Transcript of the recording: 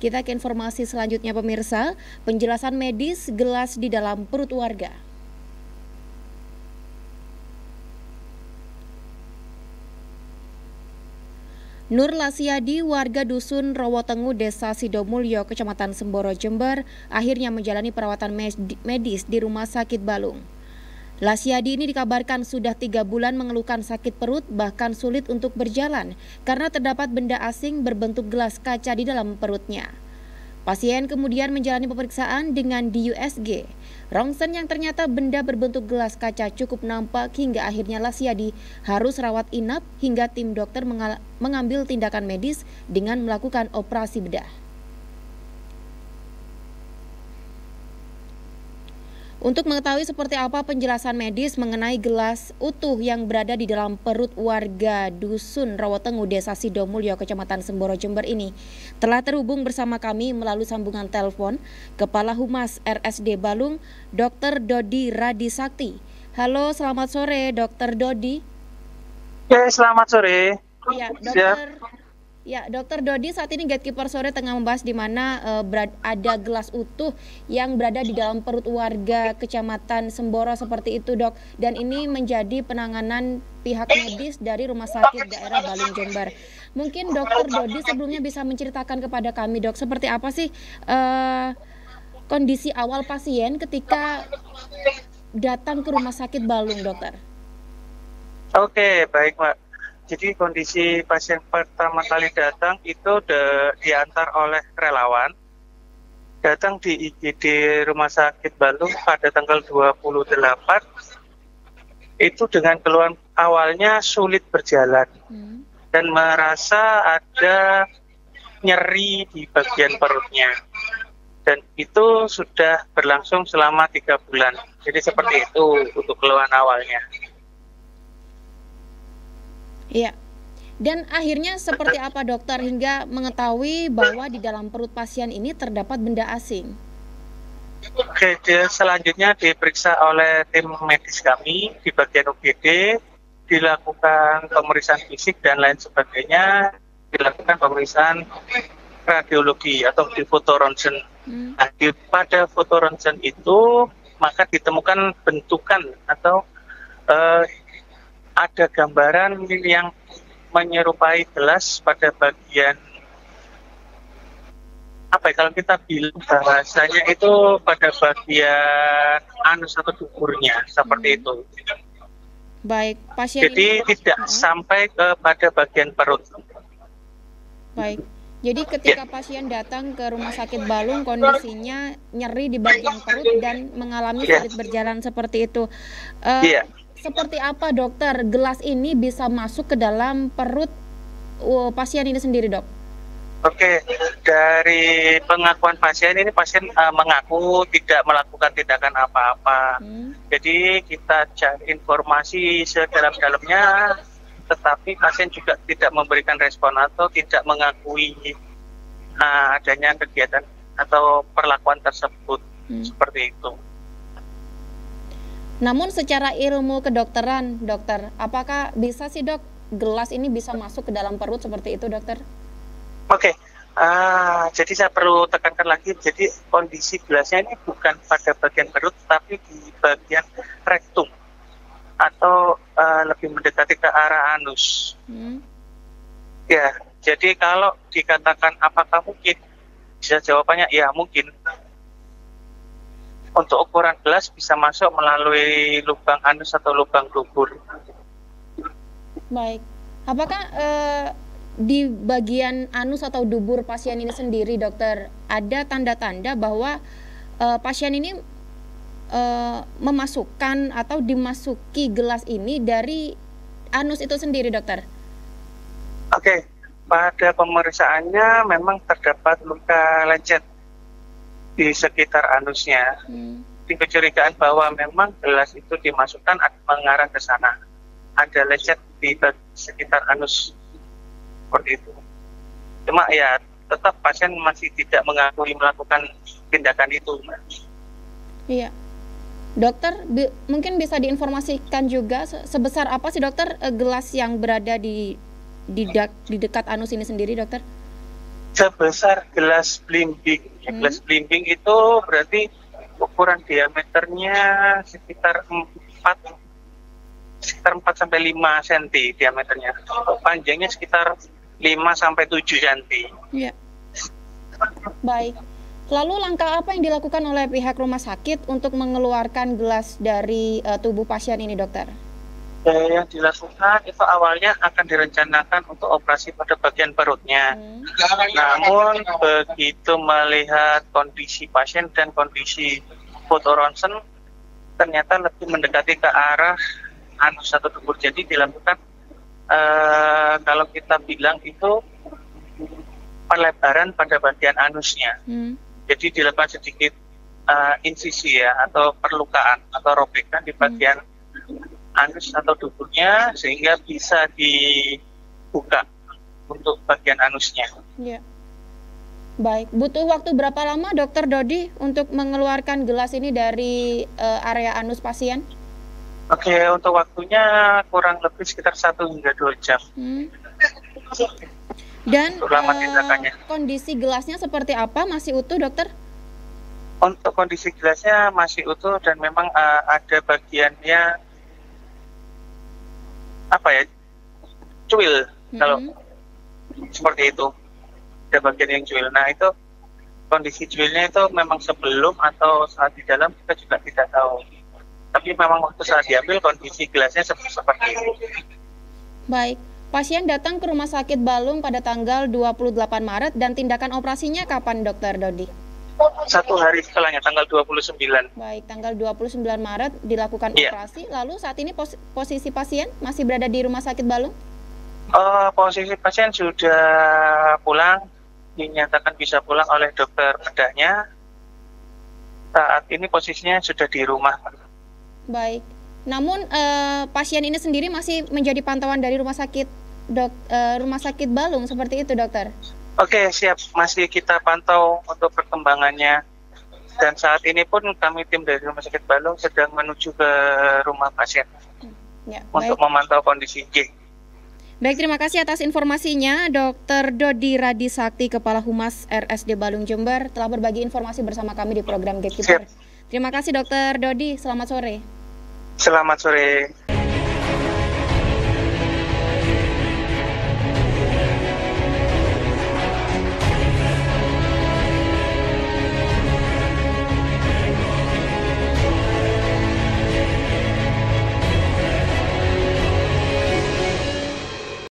Kita ke informasi selanjutnya pemirsa, penjelasan medis gelas di dalam perut warga. Nur Lasiadi, warga dusun Rowotengu, Desa Sidomulyo, Kecamatan Semboro, Jember, akhirnya menjalani perawatan medis di Rumah Sakit Balung. Lasiadi ini dikabarkan sudah tiga bulan mengeluhkan sakit perut bahkan sulit untuk berjalan karena terdapat benda asing berbentuk gelas kaca di dalam perutnya. Pasien kemudian menjalani pemeriksaan dengan di USG. Rongsen yang ternyata benda berbentuk gelas kaca cukup nampak hingga akhirnya Lasiadi harus rawat inap hingga tim dokter mengambil tindakan medis dengan melakukan operasi bedah. Untuk mengetahui seperti apa penjelasan medis mengenai gelas utuh yang berada di dalam perut warga Dusun Rawotengu, Desa Sidomulyo, Kecamatan Semboro, Jember ini, telah terhubung bersama kami melalui sambungan telepon Kepala Humas RSD Balung, Dr. Dodi Radisakti. Halo, selamat sore, Dr. Dodi. Ya, selamat sore. Ya, dokter. Ya, Dokter Dodi saat ini Gatekeeper sore tengah membahas di mana uh, ada gelas utuh yang berada di dalam perut warga Kecamatan Semboro seperti itu, Dok. Dan ini menjadi penanganan pihak medis dari Rumah Sakit Daerah Balung Jember. Mungkin Dokter Dodi sebelumnya bisa menceritakan kepada kami, Dok, seperti apa sih uh, kondisi awal pasien ketika datang ke Rumah Sakit Balung, Dokter? Oke, baik, Mbak jadi kondisi pasien pertama kali datang itu de, diantar oleh relawan. Datang di IGD Rumah Sakit Bandung pada tanggal 28 itu dengan keluhan awalnya sulit berjalan hmm. dan merasa ada nyeri di bagian perutnya. Dan itu sudah berlangsung selama tiga bulan. Jadi seperti itu untuk keluhan awalnya Iya. Dan akhirnya seperti apa dokter hingga mengetahui bahwa di dalam perut pasien ini terdapat benda asing? Oke, selanjutnya diperiksa oleh tim medis kami di bagian UGD, dilakukan pemeriksaan fisik dan lain sebagainya, dilakukan pemeriksaan radiologi atau di foto ronsen. Hmm. Nah, di, pada foto ronsen itu maka ditemukan bentukan atau uh, ada gambaran yang menyerupai gelas pada bagian apa ya kalau kita bilang bahasanya itu pada bagian anus atau dukurnya seperti hmm. itu. Baik, pasien Jadi ini... tidak uh sampai ke pada bagian perut. Baik. Jadi ketika ya. pasien datang ke rumah sakit Balung kondisinya nyeri di bagian perut dan mengalami ya. sulit berjalan seperti itu. Uh, ya seperti apa dokter gelas ini bisa masuk ke dalam perut uh, pasien ini sendiri dok? Oke, dari pengakuan pasien ini pasien uh, mengaku tidak melakukan tindakan apa-apa. Hmm. Jadi kita cari informasi sedalam-dalamnya, tetapi pasien juga tidak memberikan respon atau tidak mengakui uh, adanya kegiatan atau perlakuan tersebut hmm. seperti itu. Namun secara ilmu kedokteran, dokter, apakah bisa sih dok gelas ini bisa masuk ke dalam perut seperti itu, dokter? Oke, okay. uh, jadi saya perlu tekankan lagi, jadi kondisi gelasnya ini bukan pada bagian perut, tapi di bagian rektum atau uh, lebih mendekati ke arah anus. Hmm. Ya, jadi kalau dikatakan apakah mungkin, bisa jawabannya ya mungkin untuk ukuran gelas bisa masuk melalui lubang anus atau lubang dubur. Baik. Apakah eh, di bagian anus atau dubur pasien ini sendiri, dokter, ada tanda-tanda bahwa eh, pasien ini eh, memasukkan atau dimasuki gelas ini dari anus itu sendiri, dokter? Oke, pada pemeriksaannya memang terdapat luka lecet di sekitar anusnya. Hmm. Kecurigaan bahwa memang gelas itu dimasukkan mengarah ke sana. Ada lecet di sekitar anus seperti itu. Cuma ya tetap pasien masih tidak mengakui melakukan tindakan itu. Iya. Dokter, bi mungkin bisa diinformasikan juga sebesar apa sih dokter gelas yang berada di di, di dekat anus ini sendiri, dokter? Sebesar gelas blimbing. Ya, Hmm. Gelas blimbing itu berarti ukuran diameternya sekitar 4 sekitar 4 sampai 5 cm diameternya. Panjangnya sekitar 5 sampai 7 cm. Ya. Baik. Lalu langkah apa yang dilakukan oleh pihak rumah sakit untuk mengeluarkan gelas dari eh, tubuh pasien ini, dokter? Eh, yang dilakukan itu awalnya akan direncanakan untuk operasi pada bagian perutnya. Hmm. Namun begitu melihat kondisi pasien dan kondisi foto ronsen ternyata lebih mendekati ke arah anus atau dubur. Jadi dilakukan eh, kalau kita bilang itu pelebaran pada bagian anusnya. Hmm. Jadi dilakukan sedikit eh, insisi ya atau perlukaan atau robekan di bagian anus atau duburnya sehingga bisa dibuka untuk bagian anusnya. Ya. Baik, butuh waktu berapa lama dokter Dodi untuk mengeluarkan gelas ini dari eh, area anus pasien? Oke, untuk waktunya kurang lebih sekitar satu hingga dua jam. Hmm. Dan lama tindakannya. kondisi gelasnya seperti apa? Masih utuh, dokter? Untuk kondisi gelasnya masih utuh dan memang eh, ada bagiannya apa ya cuil kalau Mhm. seperti itu ada bagian yang cuil. Nah itu kondisi cuilnya itu memang sebelum atau saat di dalam kita juga tidak tahu. Tapi memang waktu saat diambil kondisi gelasnya seperti, seperti itu. Baik. Pasien datang ke Rumah Sakit Balung pada tanggal 28 Maret dan tindakan operasinya kapan, Dokter Dodi? Satu hari setelahnya tanggal 29. Baik, tanggal 29 Maret dilakukan Iya. operasi. Lalu saat ini pos- posisi pasien masih berada di Rumah Sakit Balung? Eh, posisi pasien sudah pulang, dinyatakan bisa pulang oleh dokter bedahnya. Saat ini posisinya sudah di rumah. Baik. Namun eh, pasien ini sendiri masih menjadi pantauan dari Rumah Sakit Dok eh, Rumah Sakit Balung seperti itu, Dokter. Oke, siap. Masih kita pantau untuk perkembangannya. Dan saat ini pun kami tim dari Rumah Sakit Balung sedang menuju ke rumah pasien Ya, untuk baik. memantau kondisi G. Baik, terima kasih atas informasinya, Dr. Dodi Radisakti, Kepala Humas RSD Balung Jember, telah berbagi informasi bersama kami di program Gatekeeper. Terima kasih, Dr. Dodi. Selamat sore. Selamat sore.